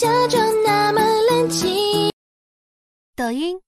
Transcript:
假装那么冷静。抖音。